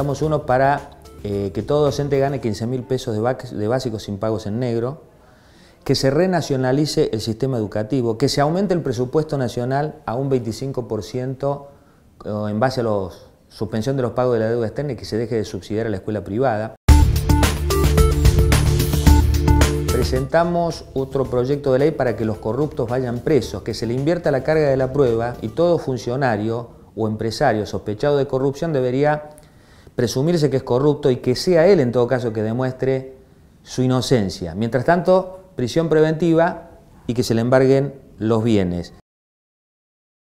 presentamos uno para eh, que todo docente gane 15 mil pesos de, básicos sin pagos en negro, que se renacionalice el sistema educativo, que se aumente el presupuesto nacional a un 25% en base a la suspensión de los pagos de la deuda externa y que se deje de subsidiar a la escuela privada. Presentamos otro proyecto de ley para que los corruptos vayan presos, que se le invierta la carga de la prueba y todo funcionario o empresario sospechado de corrupción debería presumirse que es corrupto y que sea él en todo caso que demuestre su inocencia. Mientras tanto, prisión preventiva y que se le embarguen los bienes.